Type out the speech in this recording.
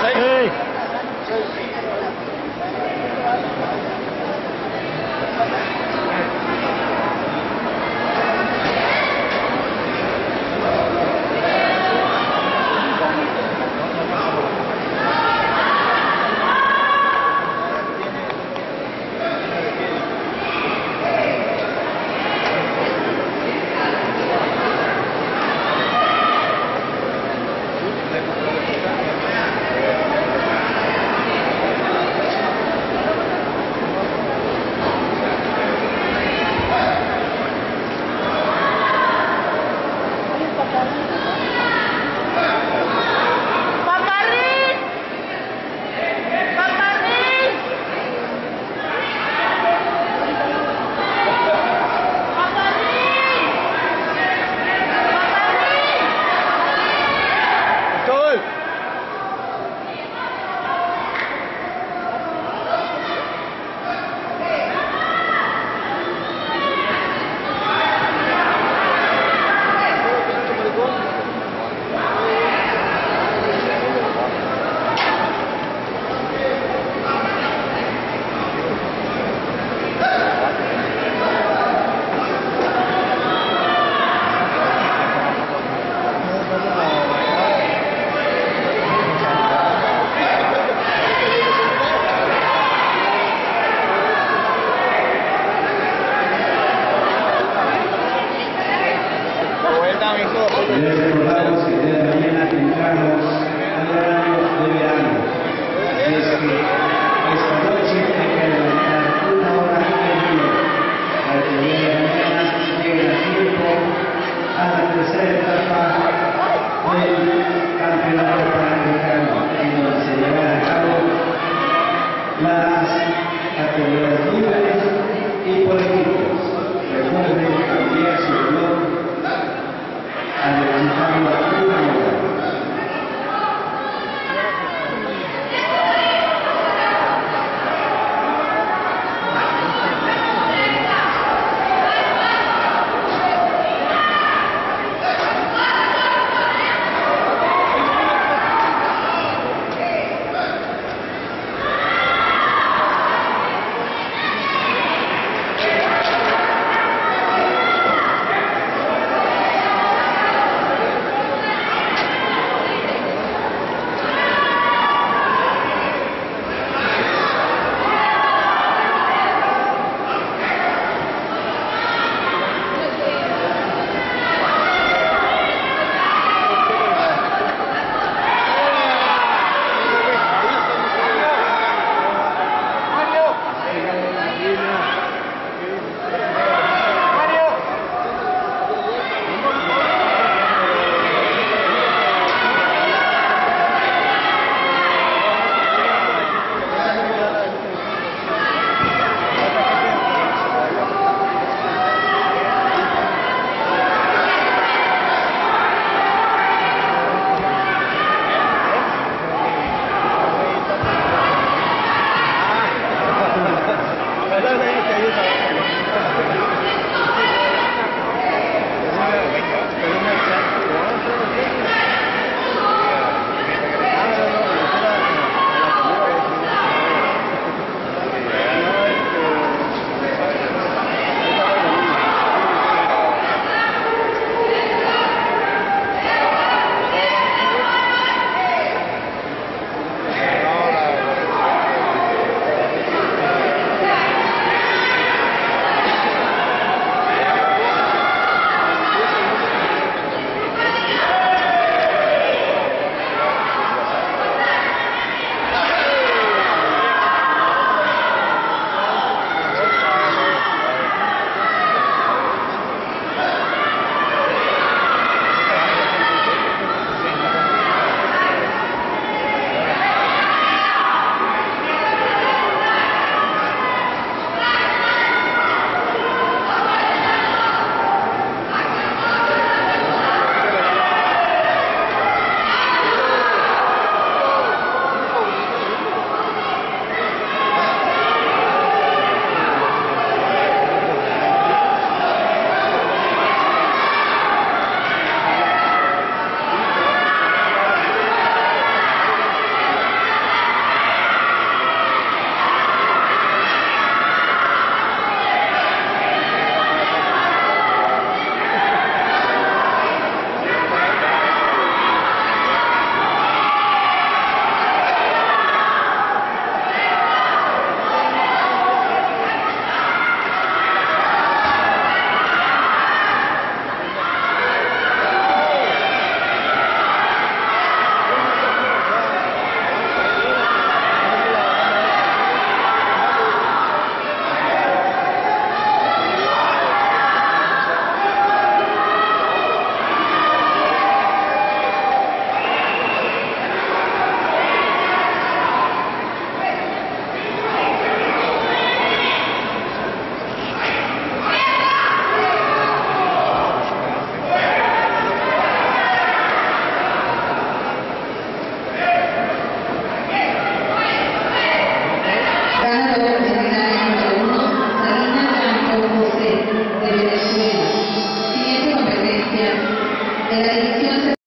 Hey. Hey.